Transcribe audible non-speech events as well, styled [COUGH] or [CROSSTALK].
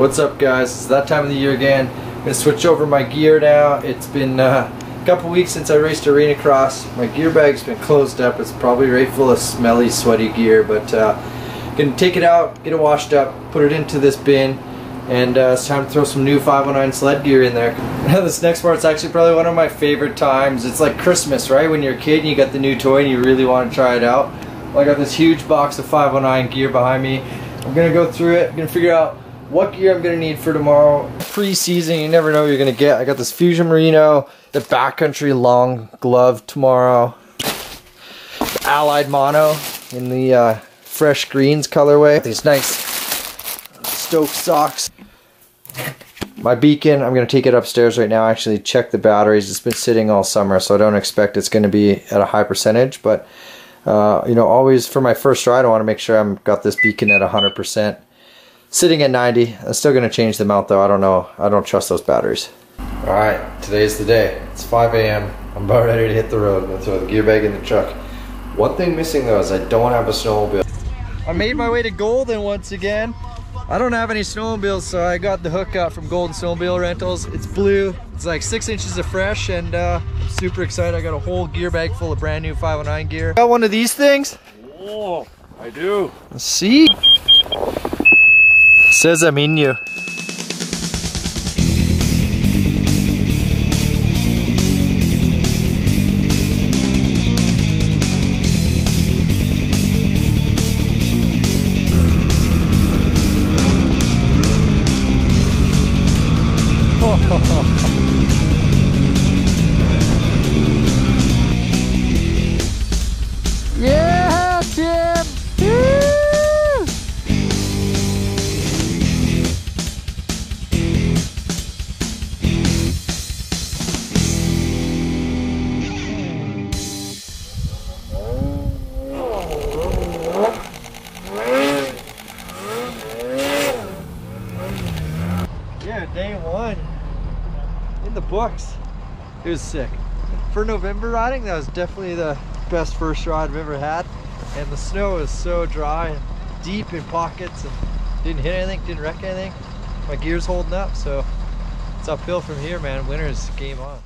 What's up guys? It's that time of the year again. I'm going to switch over my gear now. It's been uh, a couple weeks since I raced arena cross. My gear bag's been closed up. It's probably right full of smelly, sweaty gear, but uh, going to take it out, get it washed up, put it into this bin, and uh, it's time to throw some new 509 sled gear in there. Now [LAUGHS] this next part's actually probably one of my favorite times. It's like Christmas, right? When you're a kid and you got the new toy and you really want to try it out. Well, I got this huge box of 509 gear behind me. I'm going to go through it, I'm going to figure out what gear I'm gonna need for tomorrow. Pre-season, you never know what you're gonna get. I got this Fusion Merino, the backcountry long glove tomorrow, Allied Mono in the uh, fresh greens colorway. These nice Stoke socks. My beacon, I'm gonna take it upstairs right now. Actually, check the batteries. It's been sitting all summer, so I don't expect it's gonna be at a high percentage. But uh, you know, always for my first ride, I want to make sure I'm got this beacon at 100% sitting at 90. I'm still going to change them out though. I don't know. I don't trust those batteries. All right, today's the day. It's 5 a.m. I'm about ready to hit the road. I'm gonna throw the gear bag in the truck. One thing missing though is I don't have a snowmobile. I made my way to Golden once again. I don't have any snowmobiles, so I got the hookup from Golden Snowmobile Rentals. It's blue. It's like six inches of fresh, and uh, I'm super excited. I got a whole gear bag full of brand new 509 gear. Got one of these things? Oh, I do. Let's see. Says I'm in you. yeah, [LAUGHS] Yeah, day one in the books. It was sick. For November riding, that was definitely the best first ride I've ever had. And the snow is so dry and deep in pockets and didn't hit anything, didn't wreck anything. My gear's holding up, so it's uphill from here, man. Winter's game on.